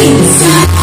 Inside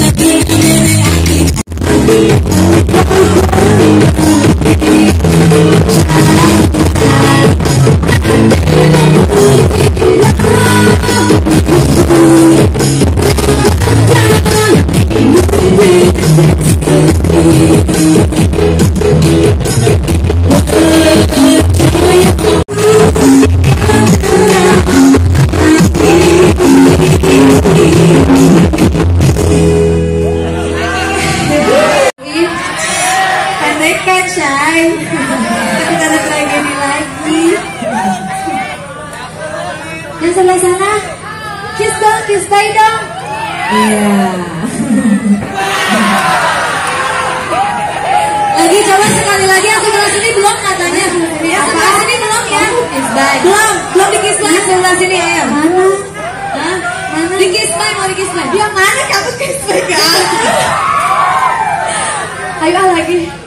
Pendek sebelah sana, kiss dong, kiss bye dong. Iya. Lagi coba sekali lagi aku sebelah sini belum katanya. Yang sebelah sini belum ya? Kiss bye. Belum, belum di kiss bye sebelah sini ayo. Mana? Hah? Mana? Di kiss bye mau di kiss bye. Yang mana kamu kiss bye kan? Ayo lagi.